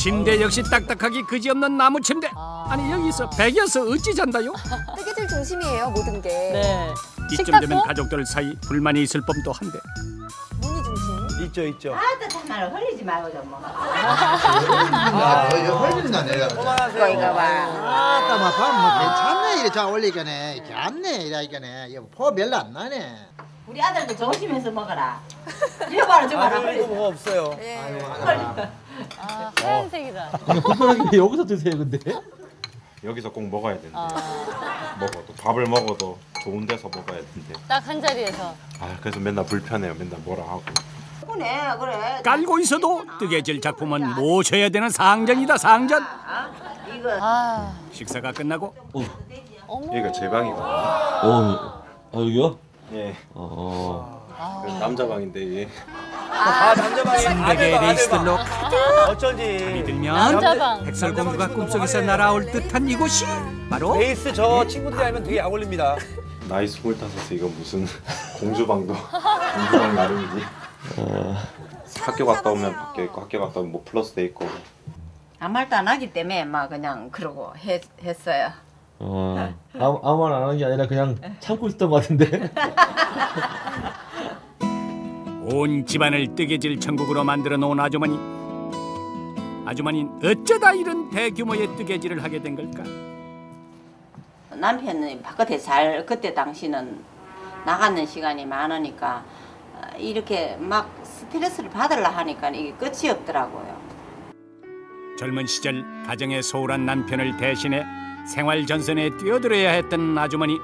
침대 역시 딱딱하기 그지없는 나무 침대. 아니 여기서 백여서 어찌 잔다요? 뜨개질 중심이에요 모든 게. 네. 이쯤 식탁도? 되면 가족들 사이 불만이 있을 법도 한데. 무늬 중심. 있죠 있죠. 아따 참말 흘리지 말고 좀 뭐. 아, 이거 흘린다 내가. 이거 이거 봐. 아까 막밥뭐 괜찮네 이래 잘 올리겠네. 이렇게 안네 이라니까네. 이거 포 별로 안 나네. 우리 아들도 조심해서 먹어라. 이거 봐라 저 봐라. 아무래도 뭐가 없어요. 아, 하얀색이다. 불편하게 여기서 드세요 근데. 여기서 꼭 먹어야 되는데. 아, 먹어도. 밥을 먹어도 좋은 데서 먹어야 되는데. 딱 한 자리에서. 아 그래서 맨날 불편해요. 맨날 뭐라 하고. 그래 그래. 깔고 있어도 뜨개질 작품은 모셔야 되는 상전이다 상전. 이거. 아, 식사가 끝나고. 어머. 여기가 제 방이거든요 어, 아 여기요? 예. 어 그래서 남자 방인데 예. 아 아들방 레이스들로 아들방. 어쩐지. 들면 남자방. 백설공주가 꿈속에서 날아올 듯한 이곳이 바로 베이스 저 친구들이 알면 되게 약 올립니다. 나이 스물다섯에 이건 무슨 공주방도 공주방 나름이지 학교 갔다 오면 밖에 있고 학교 갔다 오면 뭐 플러스 돼 있고 아무 말도 안 하기 때문에 막 그냥 그러고 했, 했어요. 어, 아무, 아무 말 안 하는 게 아니라 그냥 참고 있었던 것 같은데 온 집안을 뜨개질 천국으로 만들어 놓은 아주머니. 아주머니는 어쩌다 이런 대규모의 뜨개질을 하게 된 걸까? 남편은 바깥에 잘 그때 당시는 나가는 시간이 많으니까 어, 이렇게 막 스트레스를 받으려 하니까 이게 끝이 없더라고요. 젊은 시절 가정에 소홀한 남편을 대신해 생활 전선에 뛰어들어야 했던 아주머니.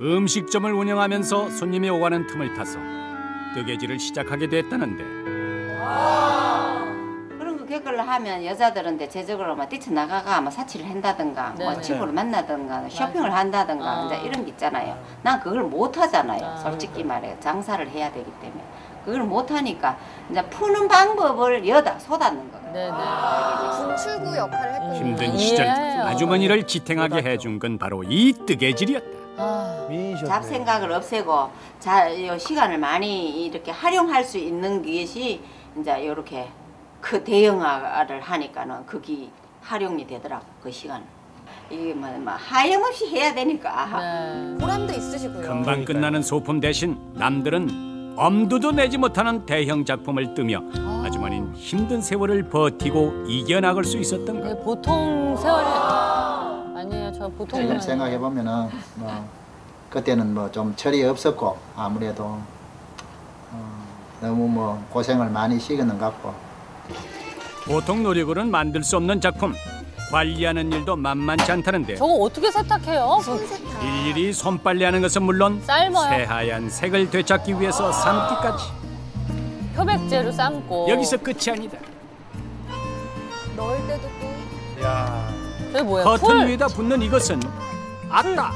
음식점을 운영하면서 손님이 오가는 틈을 타서 뜨개질을 시작하게 됐다는데 그런 거 겪으려 하면 여자들은 대체적으로 막 뛰쳐나가가 뭐 사치를 한다든가 뭐 네네. 친구를 만나든가 쇼핑을 한다든가 아. 이제 이런 게 있잖아요. 난 그걸 못 하잖아요. 아. 솔직히 말해 장사를 해야 되기 때문에 그걸 못 하니까 이제 푸는 방법을 여다 쏟았는 거예요. 네네. 역할을 했군요. 힘든 시절 이해해요. 아주머니를 지탱하게 해준 건 바로 이 뜨개질이었다. 아. 잡생각을 없애고 자, 요 시간을 많이 이렇게 활용할 수 있는 것이 이제 이렇게 그 대형화를 하니까는 그게 활용이 되더라고 그 시간. 이게 뭐, 뭐 하염없이 해야 되니까. 네. 보람도 있으시고요. 금방 끝나는 소품 대신 남들은 엄두도 내지 못하는 대형 작품을 뜨며 아 주머니는 힘든 세월을 버티고 이겨나갈 수 있었던 것. 이게 보통 세월이 아 저 보통 지금 생각해 보면은 뭐 그때는 뭐 좀 철이 없었고 아무래도 어, 너무 뭐 고생을 많이 시키는 것 같고 보통 노력으로는 만들 수 없는 작품. 관리하는 일도 만만치 않다는데 저거 어떻게 세탁해요? 손세탁. 일일이 손빨래하는 것은 물론 삶아요. 새하얀 색을 되찾기 위해서 삶기까지 표백제로 삶고. 여기서 끝이 아니다. 넣을 때도 또 야. 저게 뭐예요? 커튼 풀. 위에다 붙는 이것은 아따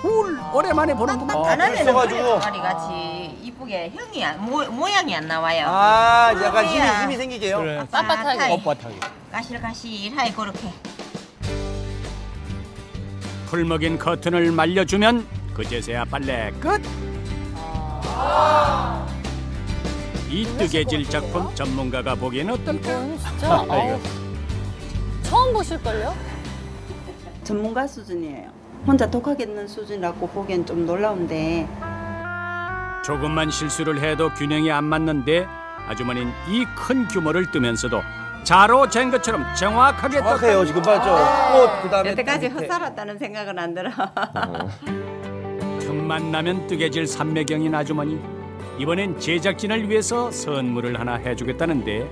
풀 오랜만에 보는구만. 어, 안 하면 써가지고. 머리 같이 이쁘게 형이 안, 모, 모양이 안 나와요. 아 약간 힘이. 힘이 생기게요. 빳빳하게. 뻣뻣하게. 가실가실하게 그렇게. 풀 먹인 커튼을 말려주면 그제서야 빨래 끝. 이 뜨개질 작품 전문가가 보기엔 어떨까? 진짜 어우, 처음 보실걸요? 전문가 수준이에요. 혼자 독하겠는 수준이라고 보기엔 좀 놀라운데 조금만 실수를 해도 균형이 안 맞는데 아주머니는 이 큰 규모를 뜨면서도 자로 잰 것처럼 정확하게 정확해요. 지금 봤죠. 꽃 그다음에 여태까지 밑에. 헛살았다는 생각은 안 들어. 틈만 나면 뜨개질 삼매경인 아주머니 이번엔 제작진을 위해서 선물을 하나 해주겠다는데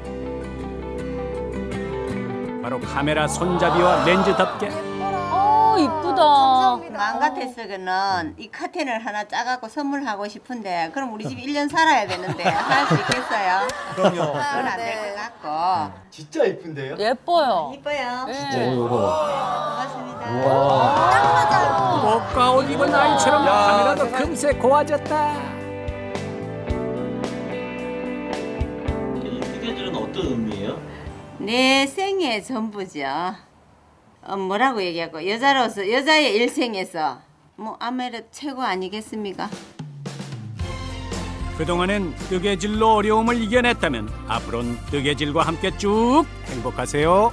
바로 카메라 손잡이와 렌즈 덮개 어, 이쁘다. 마음 같았으면은 이 커튼을 하나 짜갖고 선물하고 싶은데 그럼 우리 집 1년 살아야 되는데 할 수 있겠어요? 그럼요. 그건 안될 네. 것 같고 진짜 이쁜데요? 예뻐요. 이뻐요. 네. 오, 이거 고맙습니다. 와 옷과 옷 입은 아이처럼 야, 카메라도. 금세 고와졌다 이 뜨개질은 어떤 의미예요? 내 생의 전부죠. 어, 뭐라고 얘기하고 여자로서 여자의 일생에서 뭐 아무래도 최고 아니겠습니까? 그동안엔 뜨개질로 어려움을 이겨냈다면 앞으로는 뜨개질과 함께 쭉 행복하세요.